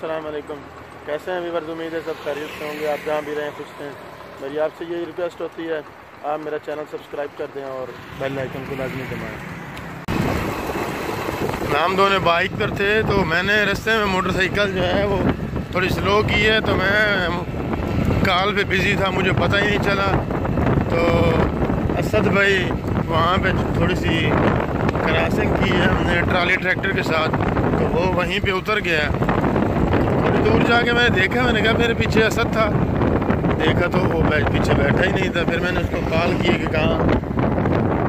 वालेकुम। कैसे हैं वीवर उम्मीद है सब खैरियत से होंगे। आप जहाँ भी रहें, खुश रहें। मेरी आपसे यही रिक्वेस्ट होती है, आप मेरा चैनल सब्सक्राइब कर दें और बेल आइकन को लाजमी दबाएँ। नाम दोनों बाइक पर थे तो मैंने रस्ते में मोटरसाइकिल जो है, वो थोड़ी स्लो की है तो मैं कॉल पे बिज़ी था, मुझे पता ही नहीं चला। तो असद भाई वहाँ पे थोड़ी सी क्रॉसिंग की है हमने ट्राली ट्रैक्टर के साथ तो वो वहीं पे उतर गया। दूर जाके मैंने देखा, मैंने कहा, मेरे पीछे असद था। देखा तो वो पीछे बैठा ही नहीं था। फिर मैंने उसको कॉल किए कि कहाँ?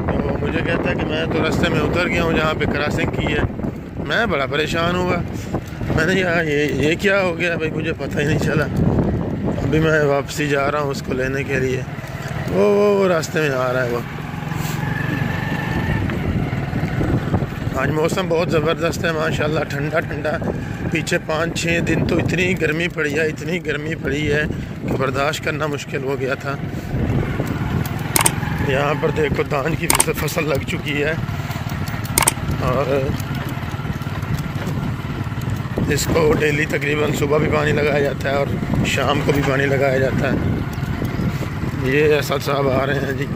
तो वो मुझे कहता है कि मैं तो रास्ते में उतर गया हूँ, जहाँ पे क्रॉसिंग की है। मैं बड़ा परेशान हुआ। मैंने यार ये ये क्या हो गया? भाई, मुझे पता ही नहीं चला। अभी मैं वापसी जा रहा हूँ उसको लेने के लिए। वो वो वो रास्ते में आ रहा है वो। आज मौसम बहुत ज़बरदस्त है, माशाल्लाह, ठंडा ठंडा। पीछे पाँच छः दिन तो इतनी गर्मी पड़ी है, इतनी गर्मी पड़ी है कि बर्दाश्त करना मुश्किल हो गया था। यहाँ पर देखो धान की फ़सल लग चुकी है। और इसको डेली तकरीबन सुबह भी पानी लगाया जाता है और शाम को भी पानी लगाया जाता है। ये असद साहब आ रहे हैं जी।